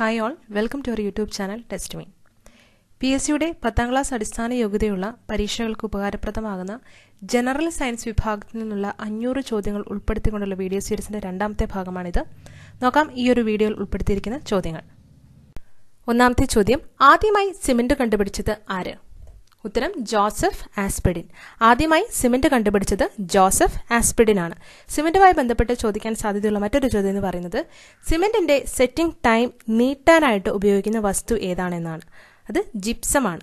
Hi all welcome to our YouTube channel test mean P S സിയുടെ പത്താം class അടിസ്ഥാന യോഗ്യതയുള്ള പരീക്ഷകൾക്ക് ഉപകാരപ്രദമാകുന്ന ജനറൽ സയൻസ് വിഭാഗത്തിൽ നിന്നുള്ള അഞ്ഞൂറ് ചോദ്യങ്ങൾ ഉൾപ്പെടുത്തിക്കൊണ്ടുള്ള വീഡിയോ സീരീസിന്റെ രണ്ടാമത്തെ ഭാഗമാണിത്. നോക്കാം ഈ ഒരു വീഡിയോയിൽ ഉൾപ്പെടുത്തിയിരിക്കുന്ന ചോദ്യങ്ങൾ. ഒന്നാമത്തെ ചോദ്യം ആദ്യമായി സിമന്റ് കണ്ടുപിടിച്ചത് ആര്? ഉത്തരം ജോസഫ് ആസ്പിഡിൻ. ആദ്യമായി സിമന്റ് കണ്ടുപിടിച്ചത് ജോസഫ് ആസ്പിഡിൻ ആണ് സിമന്റുമായി ബന്ധപ്പെട്ട് ചോദിക്കാൻ സാധ്യതയുള്ള മറ്റൊരു ചോദ്യം എന്ന് പറയുന്നത് സിമന്റിന്റെ സെറ്റിംഗ് ടൈം നീട്ടാനായിട്ട് ഉപയോഗിക്കുന്ന വസ്തു ഏതാണെന്നാണ്. അത് ജിപ്സമാണ്.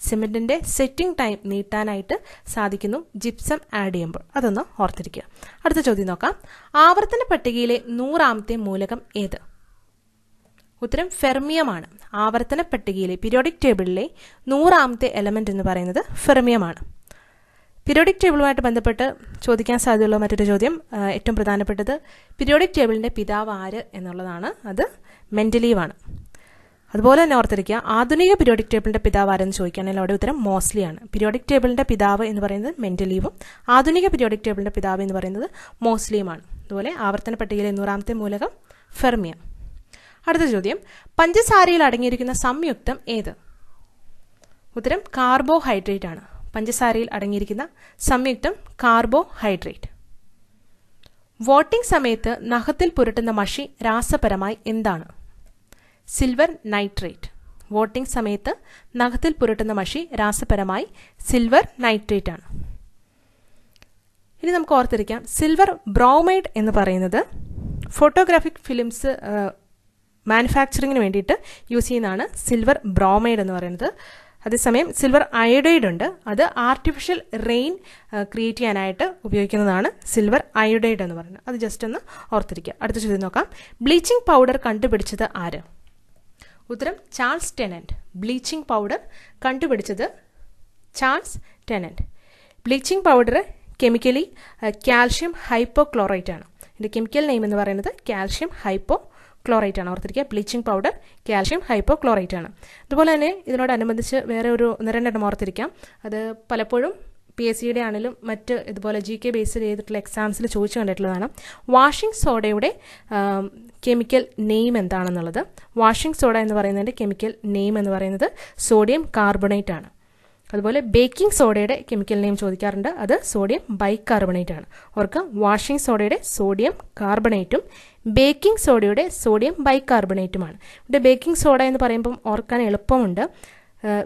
സിമന്റിന്റെ സെറ്റിംഗ് ടൈം നീട്ടാനായിട്ട് സാധിക്കുന്നു ജിപ്സം ആഡ് ചെയ്യുമ്പോൾ. അതൊന്ന് ഓർത്തിരിക്കുക. അടുത്ത ചോദ്യം നോക്കാം. ആവർത്തന പട്ടികയിലെ നൂറാമത്തെ മൂലകം ഏത്? ഉത്തരം ഫെർമിയമാണ്. ആവർത്തന പട്ടികയിലെ പീരിയോഡിക് ടേബിളിലെ നൂറാമത്തെ എലമെന്റ് എന്ന് പറയുന്നത് ഫെർമിയമാണ്. പീരിയോഡിക് ടേബിളുമായിട്ട് ബന്ധപ്പെട്ട് ചോദിക്കാൻ സാധ്യതയുള്ള മറ്റൊരു ചോദ്യം ഏറ്റവും പ്രധാനപ്പെട്ടത് പീരിയോഡിക് ടേബിളിന്റെ പിതാവ് ആര് എന്നുള്ളതാണ്. അത് മെന്റലീവാണ് അതുപോലെ തന്നെ ഓർത്തിരിക്കുക ആധുനിക പീരിയോഡിക് ടേബിളിന്റെ പിതാവ് ആരെന്ന് ചോദിക്കുകയാണെങ്കിൽ അവിടെ ഉത്തരം മോസ്ലിയാണ് പീരിയോഡിക് ടേബിളിന്റെ പിതാവ് എന്ന് പറയുന്നത് മെന്റലീവും ആധുനിക പീരിയോഡിക് ടേബിളിന്റെ പിതാവ് എന്ന് പറയുന്നത് മോസ്ലിയുമാണ്. അതുപോലെ ആവർത്തന പട്ടികയിലെ നൂറാമത്തെ മൂലകം ഫെർമിയ. അടുത്ത ചോദ്യം. പഞ്ചസാരയിൽ അടങ്ങിയിരിക്കുന്ന സംയുക്തം ഏത്? ഉത്തരം കാർബോഹൈഡ്രേറ്റ് ആണ്. പഞ്ചസാരയിൽ അടങ്ങിയിരിക്കുന്ന സംയുക്തം കാർബോഹൈഡ്രേറ്റ് വോട്ടിംഗ് സമയത്ത് നഖത്തിൽ പുരട്ടുന്ന മഷി രാസപരമായി എന്താണ്? സിൽവർ നൈട്രേറ്റ് വോട്ടിംഗ് സമയത്ത് നഖത്തിൽ പുരട്ടുന്ന മഷി രാസപരമായി സിൽവർ നൈട്രേറ്റ് ആണ്. ഇനി നമുക്ക് ഓർത്തിരിക്കാം. സിൽവർ ബ്രോമൈഡ് എന്ന് പറയുന്നത് ഫോട്ടോഗ്രാഫിക് ഫിലിംസ് മാനുഫാക്ചറിങ്ങിന് വേണ്ടിയിട്ട് യൂസ് ചെയ്യുന്നതാണ് സിൽവർ ബ്രോമൈഡ് എന്ന് പറയുന്നത്. അതേസമയം സിൽവർ അയോഡൈഡ് ഉണ്ട്. അത് ആർട്ടിഫിഷ്യൽ റെയിൻ ക്രിയേറ്റ് ചെയ്യാനായിട്ട് ഉപയോഗിക്കുന്നതാണ് സിൽവർ അയോഡൈഡ് എന്ന് പറയുന്നത്. അത് ജസ്റ്റ് ഒന്ന് ഓർത്തിരിക്കുക. അടുത്ത ചോദ്യം നോക്കാം. ബ്ലീച്ചിങ് പൗഡർ കണ്ടുപിടിച്ചത് ആര്? ഉത്തരം ചാൾസ് ടെനന്റ് ബ്ലീച്ചിങ് പൗഡർ കണ്ടുപിടിച്ചത് Charles Tennant bleaching powder chemically calcium hypochlorite ആണ്. ഇതിന്റെ കെമിക്കൽ നെയിം എന്ന് പറയുന്നത് കാൽഷ്യം ഹൈപ്പോ ക്ലോറൈറ്റ് ആണ്. ഓർത്തിരിക്കുക. Bleaching powder calcium hypo hypochlorite ആണ്. അതുപോലെ തന്നെ ഇതിനോടനുബന്ധിച്ച് വേറെ ഒരു ഒന്ന് രണ്ടെണ്ണം ഓർത്തിരിക്കാം. അത് പലപ്പോഴും പി എസ് സിയുടെ ആണെങ്കിലും മറ്റ് ഇതുപോലെ ജി കെ ബേസ്ഡ് ചെയ്തിട്ടുള്ള എക്സാംസിൽ ചോദിച്ചു കണ്ടിട്ടുള്ളതാണ്. വാഷിംഗ് സോഡയുടെ കെമിക്കൽ നെയിം എന്താണെന്നുള്ളത്. വാഷിംഗ് സോഡ എന്ന് പറയുന്നതിന്റെ കെമിക്കൽ നെയിം എന്ന് പറയുന്നത് സോഡിയം കാർബണേറ്റ് ആണ്. അതുപോലെ ബേക്കിംഗ് സോഡയുടെ കെമിക്കൽ നെയിം ചോദിക്കാറുണ്ട്. അത് സോഡിയം ബൈകാർബണേറ്റ് ആണ്. ഓർക്കാം വാഷിംഗ് സോഡയുടെ സോഡിയം കാർബണേറ്റും ബേക്കിംഗ് സോഡയുടെ സോഡിയം ബൈകാർബണേറ്റുമാണ് ഇവിടെ ബേക്കിംഗ് സോഡ എന്ന് പറയുമ്പം ഓർക്കാൻ എളുപ്പമുണ്ട്.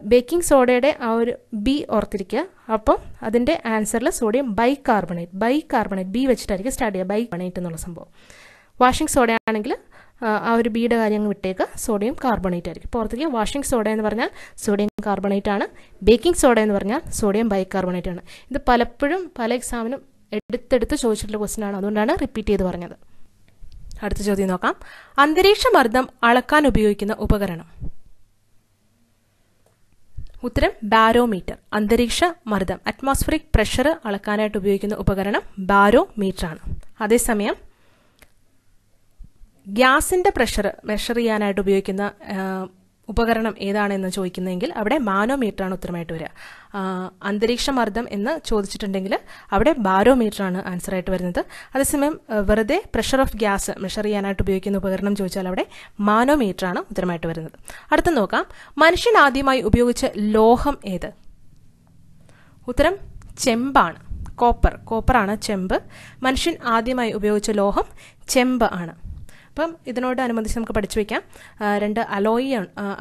ബേക്കിംഗ് സോഡയുടെ ആ ഒരു ബി ഓർത്തിരിക്കുക. അപ്പം അതിന്റെ ആൻസറിൽ സോഡിയം ബൈകാർബണേറ്റ് ബൈകാർബണേറ്റ് ബി വെച്ചിട്ടായിരിക്കും സ്റ്റാർട്ട് ചെയ്യുക. ബൈകാർബണേറ്റ് എന്നുള്ള സംഭവം. വാഷിംഗ് സോഡ ആണെങ്കിൽ ആ ഒരു ബിയുടെ കാര്യം അങ്ങ് വിട്ടേക്ക്. സോഡിയം കാർബണേറ്റ് ആയിരിക്കും. പുറത്തേക്ക് വാഷിംഗ് സോഡ എന്ന് പറഞ്ഞാൽ സോഡിയം കാർബണേറ്റ് ആണ്. ബേക്കിംഗ് സോഡ എന്ന് പറഞ്ഞാൽ സോഡിയം ബൈകാർബണേറ്റ് ആണ്. ഇത് പലപ്പോഴും പല എക്സാമിനും എടുത്തെടുത്ത് ചോദിച്ചിട്ടുള്ള ക്വസ്റ്റൻ ആണ്. അതുകൊണ്ടാണ് റിപ്പീറ്റ് ചെയ്ത് പറഞ്ഞത്. അടുത്ത ചോദ്യം നോക്കാം. അന്തരീക്ഷ മർദ്ദം അളക്കാൻ ഉപയോഗിക്കുന്ന ഉപകരണം. ഉത്തരം ബാരോമീറ്റർ അന്തരീക്ഷ മർദ്ദം. അറ്റ്മോസ്ഫറിക് പ്രഷർ അളക്കാനായിട്ട് ഉപയോഗിക്കുന്ന ഉപകരണം ബാരോമീറ്റർ ആണ്. അതേസമയം ഗ്യാസിന്റെ പ്രഷർ മെഷർ ചെയ്യാനായിട്ട് ഉപയോഗിക്കുന്ന ഉപകരണം ഏതാണെന്ന് ചോദിക്കുന്നതെങ്കിൽ അവിടെ മാനോമീറ്ററാണ് ഉത്തരമായിട്ട് വരിക. അന്തരീക്ഷ മർദ്ദം എന്ന് ചോദിച്ചിട്ടുണ്ടെങ്കിൽ അവിടെ ബാരോമീറ്ററാണ് ആൻസർ ആയിട്ട് വരുന്നത്. അതേസമയം വെറുതെ പ്രഷർ ഓഫ് ഗ്യാസ് മെഷർ ചെയ്യാനായിട്ട് ഉപയോഗിക്കുന്ന ഉപകരണം ചോദിച്ചാൽ അവിടെ മാനോമീറ്ററാണ് ഉത്തരമായിട്ട് വരുന്നത്. അടുത്ത നോക്കാം. മനുഷ്യൻ ആദ്യമായി ഉപയോഗിച്ച ലോഹം ഏത്? ഉത്തരം ചെമ്പാണ്. കോപ്പർ. കോപ്പറാണ് ചെമ്പ്. മനുഷ്യൻ ആദ്യമായി ഉപയോഗിച്ച ലോഹം ചെമ്പ് ആണ്. അപ്പം ഇതിനോടനുബന്ധിച്ച് നമുക്ക് പഠിച്ചു വയ്ക്കാം രണ്ട് അലോയി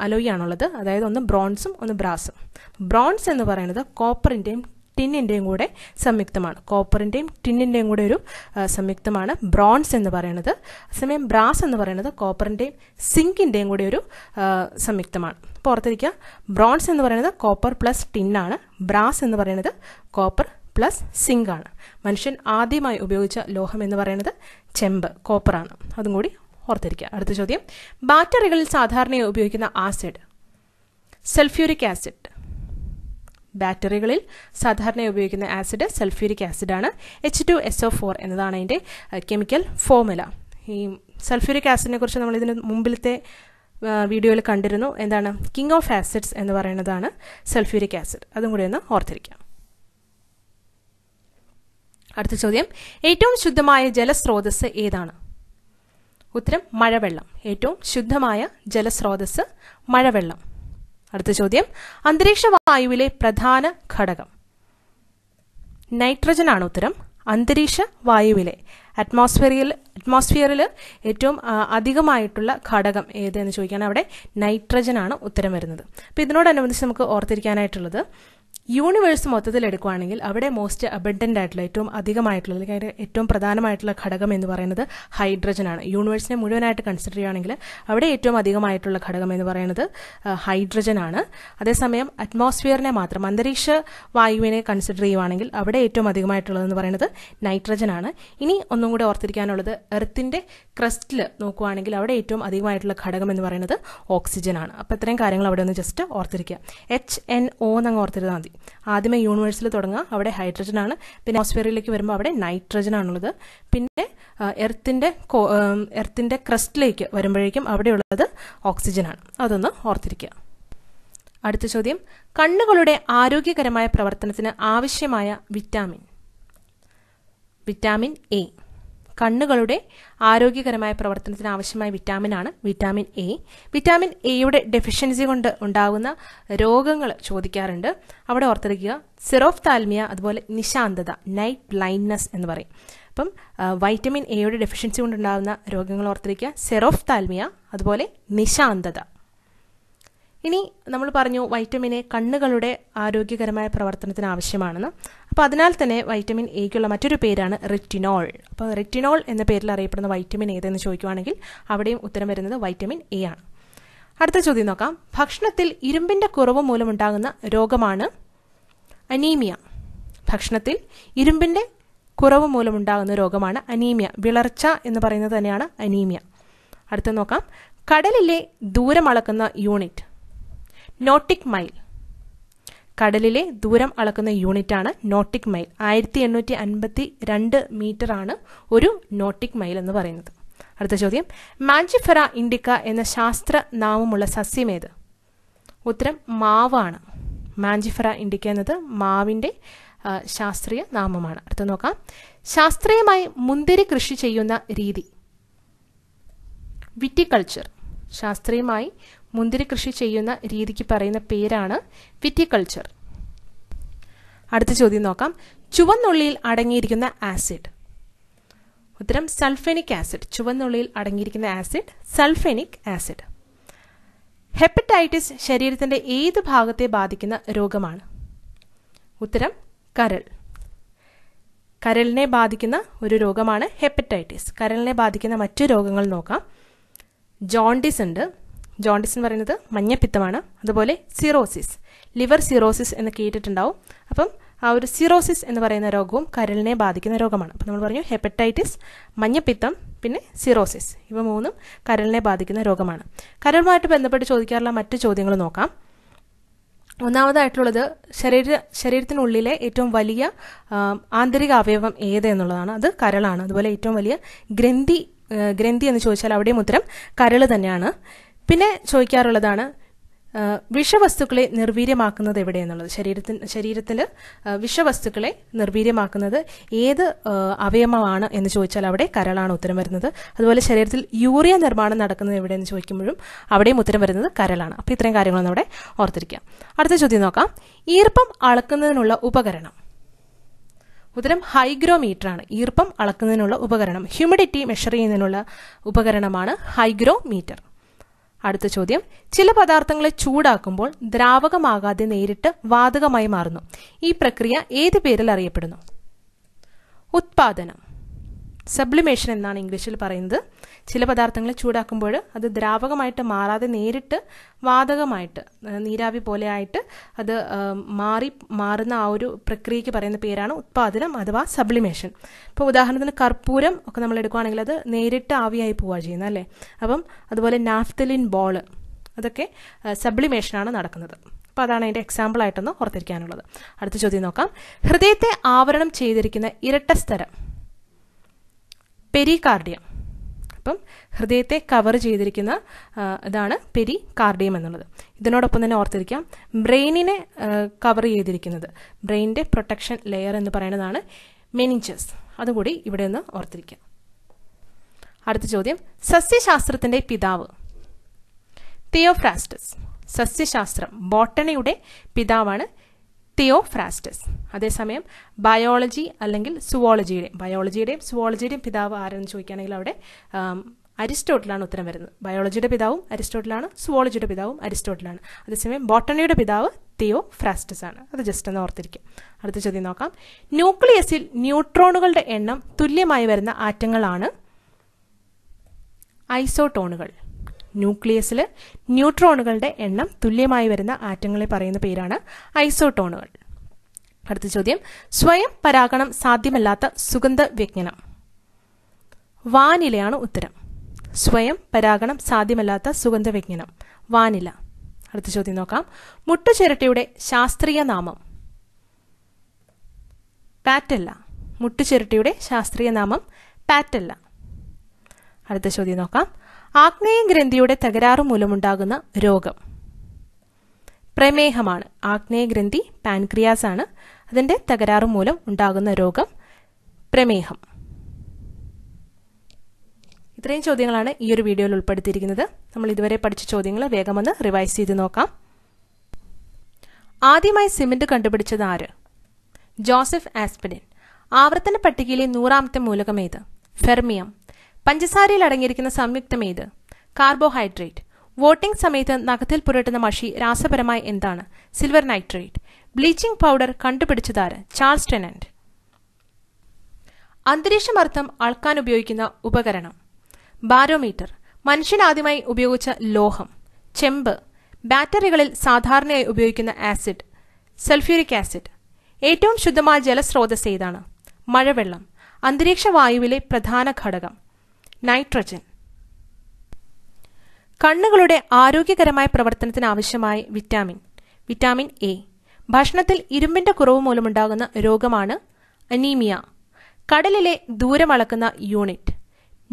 അലോയി ആണുള്ളത് അതായത് ഒന്ന് ബ്രോൺസും ഒന്ന് ബ്രാസും. ബ്രോൺസ് എന്ന് പറയുന്നത് കോപ്പറിന്റെയും ടിന്നിന്റെയും കൂടെ സംയുക്തമാണ്. കോപ്പറിന്റെയും ടിന്നിന്റെയും കൂടെ ഒരു സംയുക്തമാണ്. ബ്രോൺസ് എന്ന് പറയുന്നത് അതേസമയം ബ്രാസ് എന്ന് പറയുന്നത് കോപ്പറിന്റെയും സിങ്കിന്റെയും കൂടെ ഒരു സംയുക്തമാണ്. അപ്പോൾ ഓർത്തിരിക്കുക ബ്രോൺസ് എന്ന് പറയുന്നത് കോപ്പർ പ്ലസ് ടിന്നാണ്. ബ്രാസ് എന്ന് പറയുന്നത് കോപ്പർ പ്ലസ് സിങ്ക് ആണ് മനുഷ്യൻ ആദ്യമായി ഉപയോഗിച്ച ലോഹം എന്ന് പറയുന്നത് ചെമ്പ് കോപ്പറാണ്. അതും കൂടി ഓർത്തിരിക്കുക. അടുത്ത ചോദ്യം. ബാറ്ററികളിൽ സാധാരണയായി ഉപയോഗിക്കുന്ന ആസിഡ് സൾഫ്യൂരിക് ആസിഡ്. ബാറ്ററികളിൽ സാധാരണയായി ഉപയോഗിക്കുന്ന acid sulphuric ആസിഡാണ്. H two S O four എന്നതാണ് അതിന്റെ കെമിക്കൽ ഫോർമുല. ഈ സൾഫ്യൂരിക് ആസിഡിനെ കുറിച്ച് നമ്മൾ ഇതിന് മുമ്പിലത്തെ വീഡിയോയിൽ കണ്ടിരുന്നു. എന്താണ്? കിങ് ഓഫ് ആസിഡ്സ് എന്ന് പറയുന്നതാണ് സൾഫ്യൂരിക് ആസിഡ്. അതും കൂടി ഒന്ന് ഓർത്തിരിക്കാം. അടുത്ത ചോദ്യം. ഏറ്റവും ശുദ്ധമായ ജലസ്രോതസ് ഏതാണ്? ഉത്തരം മഴവെള്ളം. ഏറ്റവും ശുദ്ധമായ ജലസ്രോതസ് മഴവെള്ളം. അടുത്ത ചോദ്യം. അന്തരീക്ഷ വായുവിലെ പ്രധാന ഘടകം. നൈട്രജൻ ആണ് ഉത്തരം. അന്തരീക്ഷ വായുവിലെ അറ്റ്മോസ്ഫിയറിൽ അറ്റ്മോസ്ഫിയറിൽ ഏറ്റവും അധികമായിട്ടുള്ള ഘടകം ഏതെന്ന് ചോദിക്കാൻ അവിടെ. നൈട്രജൻ ആണ് ഉത്തരം വരുന്നത്. അപ്പോൾ ഇതിനോടനുബന്ധിച്ച് നമുക്ക് ഓർത്തിരിക്കാനായിട്ടുള്ളത്. യൂണിവേഴ്സ് മൊത്തത്തിൽ എടുക്കുകയാണെങ്കിൽ അവിടെ മോസ്റ്റ് അബഡന്റ് ആയിട്ടുള്ള ഏറ്റവും അധികമായിട്ടുള്ള അല്ലെങ്കിൽ അതിന്റെ ഏറ്റവും പ്രധാനമായിട്ടുള്ള ഘടകം എന്ന് പറയുന്നത് ഹൈഡ്രജൻ ആണ്. യൂണിവേഴ്സിനെ മുഴുവനായിട്ട് കൺസിഡർ ചെയ്യുകയാണെങ്കിൽ അവിടെ ഏറ്റവും അധികമായിട്ടുള്ള ഘടകം എന്ന് പറയുന്നത് ഹൈഡ്രജൻ ആണ്. അതേസമയം അറ്റ്മോസ്ഫിയറിനെ മാത്രം അന്തരീക്ഷ വായുവിനെ കൺസിഡർ ചെയ്യുവാണെങ്കിൽ അവിടെ ഏറ്റവും അധികമായിട്ടുള്ളതെന്ന് പറയുന്നത് നൈട്രജൻ ആണ്. ഇനി ഒന്നും കൂടെ ഓർത്തിരിക്കാനുള്ളത് എർത്തിന്റെ ക്രസ്റ്റിൽ നോക്കുകയാണെങ്കിൽ അവിടെ ഏറ്റവും അധികമായിട്ടുള്ള ഘടകം എന്ന് പറയുന്നത് ഓക്സിജൻ ആണ്. അപ്പോൾ ഇത്രയും കാര്യങ്ങൾ അവിടെ ഒന്ന് ജസ്റ്റ് ഓർത്തിരിക്കുക. എച്ച് എൻ ഒ എന്നങ്ങ് ഓർത്തിരുന്നാൽ മതി. ആദ്യമേ യൂണിവേഴ്സിൽ തുടങ്ങുക. അവിടെ ഹൈഡ്രജൻ ആണ്. പിന്നെ അറ്റ്മോസ്ഫിയറിലേക്ക് വരുമ്പോൾ അവിടെ നൈട്രജൻ ആണുള്ളത്. പിന്നെ എർത്തിന്റെ എർത്തിന്റെ ക്രസ്റ്റിലേക്ക് വരുമ്പോഴേക്കും അവിടെയുള്ളത് ഓക്സിജൻ ആണ്. അതൊന്ന് ഓർത്തിരിക്കുക. അടുത്ത ചോദ്യം. കണ്ണുകളുടെ ആരോഗ്യകരമായ പ്രവർത്തനത്തിന് ആവശ്യമായ വിറ്റാമിൻ വിറ്റാമിൻ എ കണ്ണുകളുടെ ആരോഗ്യകരമായ പ്രവർത്തനത്തിന് ആവശ്യമായ വിറ്റാമിൻ ആണ്. വിറ്റാമിൻ എ വിറ്റാമിൻ എയുടെ ഡെഫിഷ്യൻസി കൊണ്ട് ഉണ്ടാകുന്ന രോഗങ്ങൾ ചോദിക്കാറുണ്ട്. അവിടെ ഓർത്തെടുക്കുക സിറോഫ് താൽമിയ അതുപോലെ നിശാന്തത നൈറ്റ് ബ്ലൈൻഡ്നെസ് എന്ന് പറയും. അപ്പം വൈറ്റമിൻ എയുടെ ഡെഫിഷ്യൻസി കൊണ്ടുണ്ടാകുന്ന രോഗങ്ങൾ ഓർത്തിരിക്കുക സെറോഫ് താൽമിയ അതുപോലെ നിശാന്തത. ഇനി നമ്മൾ പറഞ്ഞു വൈറ്റമിൻ എ കണ്ണുകളുടെ ആരോഗ്യകരമായ പ്രവർത്തനത്തിന് ആവശ്യമാണെന്ന്. അപ്പോൾ അതിനാൽ തന്നെ വൈറ്റമിൻ എക്കുള്ള മറ്റൊരു പേരാണ് റെറ്റിനോൾ അപ്പോൾ റെറ്റിനോൾ എന്ന പേരിൽ അറിയപ്പെടുന്ന വൈറ്റമിൻ ഏതെന്ന് ചോദിക്കുവാണെങ്കിൽ അവിടെയും ഉത്തരം വരുന്നത് വൈറ്റമിൻ എ ആണ്. അടുത്ത ചോദ്യം നോക്കാം. ഭക്ഷണത്തിൽ ഇരുമ്പിന്റെ കുറവ് മൂലമുണ്ടാകുന്ന രോഗമാണ് അനീമിയ. ഭക്ഷണത്തിൽ ഇരുമ്പിന്റെ കുറവ് മൂലമുണ്ടാകുന്ന രോഗമാണ് അനീമിയ. വിളർച്ച എന്ന് പറയുന്നത് തന്നെയാണ് അനീമിയ. അടുത്ത നോക്കാം. കടലിലെ ദൂരം അളക്കുന്ന യൂണിറ്റ്. Nautical mile. കടലിലെ ദൂരം അളക്കുന്ന യൂണിറ്റാണ് നോട്ടിക് മൈൽ. ആയിരത്തി എണ്ണൂറ്റി അൻപത്തി രണ്ട് മീറ്റർ ആണ് ഒരു നോട്ടിക് മൈൽ എന്ന് പറയുന്നത്. അടുത്ത ചോദ്യം. മാഞ്ചിഫെറ ഇൻഡിക്ക എന്ന ശാസ്ത്ര നാമമുള്ള സസ്യമേത് ഉത്തരം മാവാണ്. മാഞ്ചിഫെറ ഇൻഡിക്ക എന്നത് മാവിന്റെ ശാസ്ത്രീയ നാമമാണ്. അടുത്ത നോക്കാം. ശാസ്ത്രീയമായി മുന്തിരി കൃഷി ചെയ്യുന്ന രീതി. വിറ്റിക്കൾച്ചർ. ശാസ്ത്രീയമായി മുന്തിരി കൃഷി ചെയ്യുന്ന രീതിക്ക് പറയുന്ന പേരാണ് വിറ്റിക്കൾച്ചർ അടുത്ത ചോദ്യം നോക്കാം. ചുവന്നുള്ളിയിൽ അടങ്ങിയിരിക്കുന്ന ആസിഡ്. ഉത്തരം സൾഫെനിക് ആസിഡ്. ചുവന്നുള്ളിയിൽ അടങ്ങിയിരിക്കുന്ന ആസിഡ് സൾഫെനിക് ആസിഡ്. ഹെപ്പറ്റൈറ്റിസ് ശരീരത്തിന്റെ ഏത് ഭാഗത്തെ ബാധിക്കുന്ന രോഗമാണ്? ഉത്തരം കരൾ. കരളിനെ ബാധിക്കുന്ന ഒരു രോഗമാണ് ഹെപ്പറ്റൈറ്റിസ്. കരളിനെ ബാധിക്കുന്ന മറ്റു രോഗങ്ങൾ നോക്കാം. ജോണ്ടിസ് ഉണ്ട്. ജോണ്ടിസ് എന്ന് പറയുന്നത് മഞ്ഞപ്പിത്തമാണ്. അതുപോലെ സിറോസിസ് ലിവർ സിറോസിസ് എന്ന് കേട്ടിട്ടുണ്ടാവും. അപ്പം ആ ഒരു സിറോസിസ് എന്ന് പറയുന്ന രോഗവും കരളിനെ ബാധിക്കുന്ന രോഗമാണ്. അപ്പം നമ്മൾ പറഞ്ഞു ഹെപ്പറ്റൈറ്റിസ് മഞ്ഞപ്പിത്തം പിന്നെ സിറോസിസ് ഇവ മൂന്നും കരളിനെ ബാധിക്കുന്ന രോഗമാണ്. കരളുമായിട്ട് ബന്ധപ്പെട്ട് ചോദിക്കാറുള്ള മറ്റ് ചോദ്യങ്ങൾ നോക്കാം. ഒന്നാമതായിട്ടുള്ളത് ശരീര ശരീരത്തിനുള്ളിലെ ഏറ്റവും വലിയ ആന്തരിക അവയവം ഏത് എന്നുള്ളതാണ്. അത് കരളാണ്. അതുപോലെ ഏറ്റവും വലിയ ഗ്രന്ഥി ഗ്രന്ഥി എന്ന് ചോദിച്ചാൽ അവിടെയും ഉത്തരം കരൾ തന്നെയാണ്. പിന്നെ ചോദിക്കാറുള്ളതാണ് വിഷവസ്തുക്കളെ നിർവീര്യമാക്കുന്നത് എവിടെയെന്നുള്ളത്. ശരീരത്തിന് ശരീരത്തിൽ വിഷവസ്തുക്കളെ നിർവീര്യമാക്കുന്നത് ഏത് അവയവമാണ് എന്ന് ചോദിച്ചാൽ അവിടെ കരളാണ് ഉത്തരം വരുന്നത്. അതുപോലെ ശരീരത്തിൽ യൂറിയ നിർമ്മാണം നടക്കുന്നത് എവിടെയെന്ന് ചോദിക്കുമ്പോഴും അവിടെയും ഉത്തരം വരുന്നത് കരളാണ്. അപ്പോൾ ഇത്രയും കാര്യങ്ങളൊന്നും അവിടെ ഓർത്തിരിക്കാം അടുത്ത ചോദ്യം നോക്കാം. ഈർപ്പം അളക്കുന്നതിനുള്ള ഉപകരണം. ഉത്തരം ഹൈഗ്രോമീറ്റർ ആണ് ഈർപ്പം അളക്കുന്നതിനുള്ള ഉപകരണം. ഹ്യൂമിഡിറ്റി മെഷർ ചെയ്യുന്നതിനുള്ള ഉപകരണമാണ് ഹൈഗ്രോമീറ്റർ. അടുത്ത ചോദ്യം. ചില പദാർത്ഥങ്ങളെ ചൂടാക്കുമ്പോൾ ദ്രാവകമാകാതെ നേരിട്ട് വാതകമായി മാറുന്നു. ഈ പ്രക്രിയ ഏത് പേരിൽ അറിയപ്പെടുന്നു? ഉത്പാദനം. സബ്ലിമേഷൻ എന്നാണ് ഇംഗ്ലീഷിൽ പറയുന്നത്. ചില പദാർത്ഥങ്ങൾ ചൂടാക്കുമ്പോൾ അത് ദ്രാവകമായിട്ട് മാറാതെ നേരിട്ട് വാതകമായിട്ട് നീരാവി പോലെ ആയിട്ട് അത് മാറി മാറുന്ന ആ ഒരു പ്രക്രിയയ്ക്ക് പറയുന്ന പേരാണ് ഉത്പാദനം അഥവാ സബ്ലിമേഷൻ ഇപ്പോൾ ഉദാഹരണത്തിന് കർപ്പൂരം ഒക്കെ നമ്മൾ എടുക്കുകയാണെങ്കിൽ അത് നേരിട്ട് ആവിയായി പോവുക ചെയ്യുന്നത് അല്ലേ? അപ്പം അതുപോലെ നാഫ്തലിൻ ബോൾ അതൊക്കെ സബ്ലിമേഷനാണ് നടക്കുന്നത്. അപ്പോൾ അതാണ് അതിന്റെ എക്സാമ്പിൾ ആയിട്ടൊന്ന് ഓർത്തിരിക്കാനുള്ളത്. അടുത്ത ചോദ്യം നോക്കാം. ഹൃദയത്തെ ആവരണം ചെയ്തിരിക്കുന്ന ഇരട്ട സ്ഥലം. പെരികാർഡിയം. അപ്പം ഹൃദയത്തെ കവർ ചെയ്തിരിക്കുന്ന ഇതാണ് പെരികാർഡിയം എന്നുള്ളത്. ഇതിനോടൊപ്പം തന്നെ ഓർത്തിരിക്കാം ബ്രെയിനിനെ കവർ ചെയ്തിരിക്കുന്നത്. ബ്രെയിനിന്റെ പ്രൊട്ടക്ഷൻ ലെയർ എന്ന് പറയുന്നതാണ് മെനിഞ്ചസ് അതുകൂടി ഇവിടെ നിന്ന് ഓർത്തിരിക്കാം. അടുത്ത ചോദ്യം സസ്യശാസ്ത്രത്തിന്റെ പിതാവ്. തിയോഫ്രാസ്റ്റസ് സസ്യശാസ്ത്രം ബോട്ടണിയുടെ പിതാവാണ് തിയോഫ്രാസ്റ്റസ് അതേസമയം ബയോളജി അല്ലെങ്കിൽ സുവോളജിയുടെ ബയോളജിയുടെയും സുവോളജിയുടെയും പിതാവ് ആരെന്ന് ചോദിക്കുകയാണെങ്കിൽ അവിടെ അരിസ്റ്റോട്ടിലാണ് ഉത്തരം വരുന്നത്. ബയോളജിയുടെ പിതാവും അരിസ്റ്റോട്ടിലാണ് സുവോളജിയുടെ പിതാവും അരിസ്റ്റോട്ടിലാണ്. അതേസമയം ബോട്ടണിയുടെ പിതാവ് തിയോ ഫ്രാസ്റ്റസ് ആണ്. അത് ജസ്റ്റ് ഒന്ന് ഓർത്തിരിക്കും. അടുത്ത ചോദ്യം നോക്കാം. ന്യൂക്ലിയസിൽ ന്യൂട്രോണുകളുടെ എണ്ണം തുല്യമായി വരുന്ന ആറ്റങ്ങളാണ് ഐസോട്ടോണുകൾ ന്യൂക്ലിയസിൽ ന്യൂട്രോണുകളുടെ എണ്ണം തുല്യമായി വരുന്ന ആറ്റങ്ങളെ പറയുന്ന പേരാണ് ഐസോട്ടോണുകൾ അടുത്ത ചോദ്യം സ്വയം പരാഗണം സാധ്യമല്ലാത്ത സുഗന്ധ വ്യജ്ഞനം വാനിലയാണ് ഉത്തരം. സ്വയം പരാഗണം സാധ്യമല്ലാത്ത സുഗന്ധ വ്യജ്ഞനം വാനില. അടുത്ത ചോദ്യം നോക്കാം. മുട്ടുചിരട്ടയുടെ ശാസ്ത്രീയ നാമം. പാറ്റല്ല. മുട്ടുചിരട്ടയുടെ ശാസ്ത്രീയ നാമം പാറ്റല്ല. അടുത്ത ചോദ്യം നോക്കാം. ആഗ്നേയ ഗ്രന്ഥിയുടെ തകരാറ് മൂലമുണ്ടാകുന്ന രോഗം. പ്രമേഹമാണ്. ആഗ്നേയ ഗ്രന്ഥി പാൻക്രിയാസ് ആണ് അതിന്റെ തകരാറ് മൂലം ഉണ്ടാകുന്ന രോഗം പ്രമേഹം. ഇത്രയും ചോദ്യങ്ങളാണ് ഈ ഒരു വീഡിയോയിൽ ഉൾപ്പെടുത്തിയിരിക്കുന്നത്. നമ്മൾ ഇതുവരെ പഠിച്ച ചോദ്യങ്ങൾ വേഗമൊന്ന് റിവൈസ് ചെയ്ത് നോക്കാം. ആദ്യമായി സിമന്റ് കണ്ടുപിടിച്ചത് ആര്? ജോസഫ് ആസ്പിഡിൻ ആവർത്തന പട്ടികയിലെ നൂറാമത്തെ മൂലകം ഏത്? ഫെർമിയം. പഞ്ചസാരയിൽ അടങ്ങിയിരിക്കുന്ന സംയുക്തം ഏത്? കാർബോഹൈഡ്രേറ്റ്. വോട്ടിംഗ് സമയത്ത് നഖത്തിൽ പുരട്ടുന്ന മഷി രാസപരമായി എന്താണ്? Silver nitrate. Bleaching powder കണ്ടുപിടിച്ചതാര്? Charles Tennant. അന്തരീക്ഷമർദ്ദം അളക്കാൻ ഉപയോഗിക്കുന്ന ഉപകരണം. ബാരോമീറ്റർ. മനുഷ്യൻ ആദ്യമായി ഉപയോഗിച്ച ലോഹം. ചെമ്പ്. ബാറ്ററികളിൽ സാധാരണയായി ഉപയോഗിക്കുന്ന ആസിഡ്. Sulphuric acid. ഏറ്റവും ശുദ്ധമായ ജലസ്രോതസ് ഏതാണ്? മഴവെള്ളം. അന്തരീക്ഷ വായുവിലെ പ്രധാന ഘടകം. നൈട്രജൻ. കണ്ണുകളുടെ ആരോഗ്യകരമായ പ്രവർത്തനത്തിന് ആവശ്യമായ വിറ്റാമിൻ വിറ്റാമിൻ എ. ഭക്ഷണത്തിൽ ഇരുമ്പിന്റെ കുറവ് മൂലമുണ്ടാകുന്ന രോഗമാണ് അനീമിയ. കടലിലെ ദൂരമളക്കുന്ന unit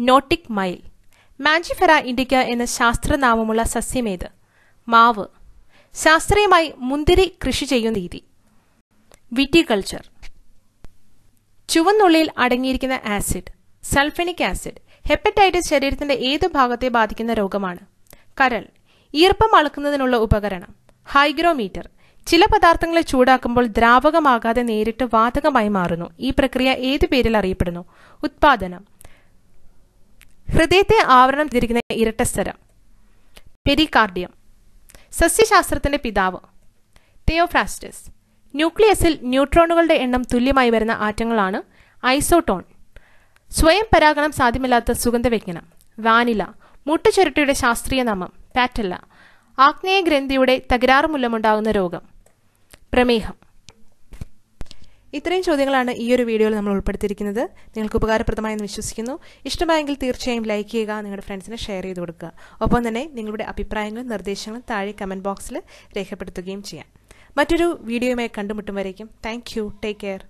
nautical mile. Mangifera indica എന്ന ശാസ്ത്രനാമമുള്ള സസ്യമേത് മാവ്. ശാസ്ത്രീയമായി മുന്തിരി കൃഷി ചെയ്യുന്ന രീതി. വിറ്റികൾച്ചർ. ചുവന്നുള്ളിയിൽ അടങ്ങിയിരിക്കുന്ന ആസിഡ് സൾഫനിക് ആസിഡ് ഹെപ്പറ്റൈറ്റിസ് ശരീരത്തിന്റെ ഏത് ഭാഗത്തെ ബാധിക്കുന്ന രോഗമാണ്? കരൾ ഈർപ്പം അളക്കുന്നതിനുള്ള ഉപകരണം ഹൈഗ്രോമീറ്റർ. ചില പദാർത്ഥങ്ങളെ ചൂടാക്കുമ്പോൾ ദ്രാവകമാകാതെ നേരിട്ട് വാതകമായി മാറുന്നു. ഈ പ്രക്രിയ ഏതു പേരിൽ അറിയപ്പെടുന്നു? ഉത്പാദനം. ഹൃദയത്തെ ആവരണം ചെയ്തിരിക്കുന്ന ഇരട്ടസ്ഥരം പെരികാർഡിയം. സസ്യശാസ്ത്രത്തിന്റെ പിതാവ്. തിയോഫ്രാസ്റ്റസ്. ന്യൂക്ലിയസിൽ ന്യൂട്രോണുകളുടെ എണ്ണം തുല്യമായി വരുന്ന ആറ്റങ്ങളാണ് ഐസോട്ടോൺ സ്വയം പരാഗണം സാധ്യമല്ലാത്ത സുഗന്ധവ്യജ്ഞനം വാനില മുട്ടുചുരുട്ടിയുടെ ശാസ്ത്രീയ നാമം പാറ്റല്ല ആഗ്നേയ ഗ്രന്ഥിയുടെ തകരാറ് മൂലമുണ്ടാകുന്ന രോഗം പ്രമേഹം. ഇത്രയും ചോദ്യങ്ങളാണ് ഈ ഒരു വീഡിയോയിൽ നമ്മൾ ഉൾപ്പെടുത്തിയിരിക്കുന്നത്. നിങ്ങൾക്ക് ഉപകാരപ്രദമായെന്ന് വിശ്വസിക്കുന്നു. ഇഷ്ടമായെങ്കിൽ തീർച്ചയായും ലൈക്ക് ചെയ്യുക നിങ്ങളുടെ ഫ്രണ്ട്സിനെ ഷെയർ ചെയ്ത് കൊടുക്കുക. ഒപ്പം തന്നെ നിങ്ങളുടെ അഭിപ്രായങ്ങളും നിർദ്ദേശങ്ങളും താഴെ കമന്റ് ബോക്സിൽ രേഖപ്പെടുത്തുകയും ചെയ്യാം. മറ്റൊരു വീഡിയോയുമായി കണ്ടുമുട്ടും വരേക്കും. Thank you take care